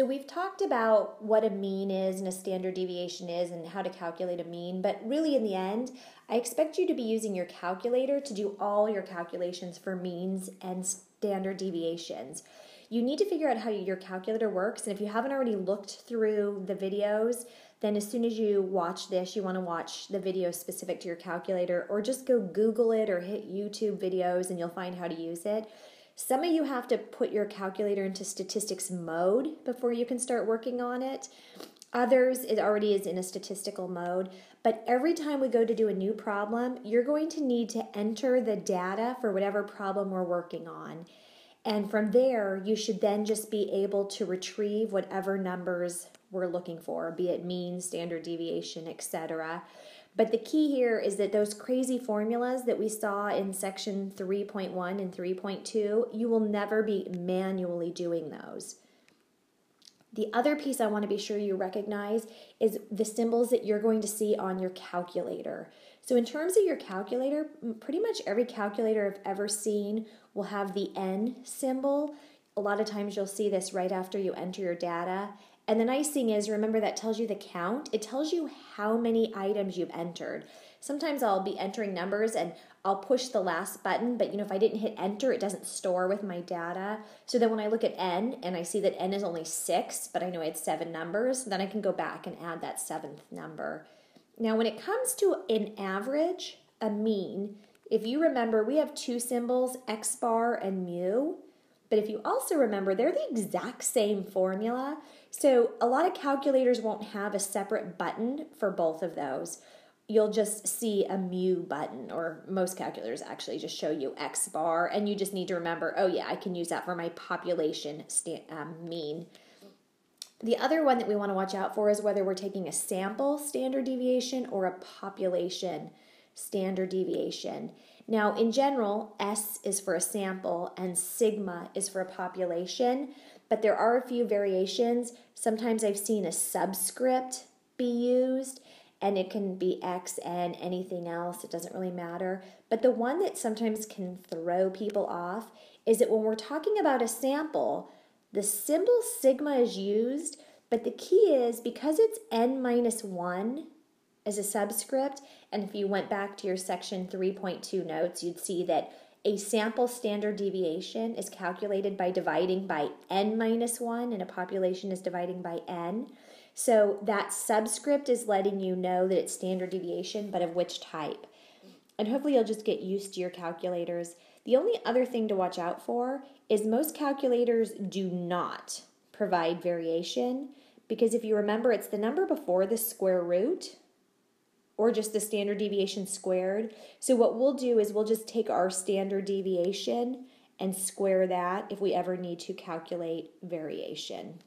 So we've talked about what a mean is and a standard deviation is and how to calculate a mean, but really in the end, I expect you to be using your calculator to do all your calculations for means and standard deviations. You need to figure out how your calculator works, and if you haven't already looked through the videos, then as soon as you watch this, you want to watch the video specific to your calculator or just go Google it or hit YouTube videos and you'll find how to use it. Some of you have to put your calculator into statistics mode before you can start working on it. Others, it already is in a statistical mode. But every time we go to do a new problem, you're going to need to enter the data for whatever problem we're working on. And from there, you should then just be able to retrieve whatever numbers we're looking for, be it mean, standard deviation, etc. But the key here is that those crazy formulas that we saw in section 3.1 and 3.2, you will never be manually doing those. The other piece I want to be sure you recognize is the symbols that you're going to see on your calculator. So, in terms of your calculator, pretty much every calculator I've ever seen will have the N symbol. A lot of times you'll see this right after you enter your data. And the nice thing is, remember that tells you the count. It tells you how many items you've entered. Sometimes I'll be entering numbers and I'll push the last button, but you know, if I didn't hit enter, it doesn't store with my data. So then when I look at N and I see that N is only six, but I know I had seven numbers, then I can go back and add that seventh number. Now, when it comes to an average, a mean, if you remember, we have two symbols, x bar and mu. But if you also remember, they're the exact same formula. So a lot of calculators won't have a separate button for both of those. You'll just see a mu button, or most calculators actually just show you x bar, and you just need to remember, oh yeah, I can use that for my population um, mean. The other one that we want to watch out for is whether we're taking a sample standard deviation or a population standard deviation. Now, in general, S is for a sample and sigma is for a population, but there are a few variations. Sometimes I've seen a subscript be used, and it can be X, N, anything else, it doesn't really matter. But the one that sometimes can throw people off is that when we're talking about a sample, the symbol sigma is used, but the key is because it's n minus 1 as a subscript, and if you went back to your section 3.2 notes, you'd see that a sample standard deviation is calculated by dividing by n minus 1, and a population is dividing by n. So that subscript is letting you know that it's standard deviation, but of which type. And hopefully you'll just get used to your calculators. The only other thing to watch out for is most calculators do not provide variation because if you remember, it's the number before the square root or just the standard deviation squared. So what we'll do is we'll just take our standard deviation and square that if we ever need to calculate variation.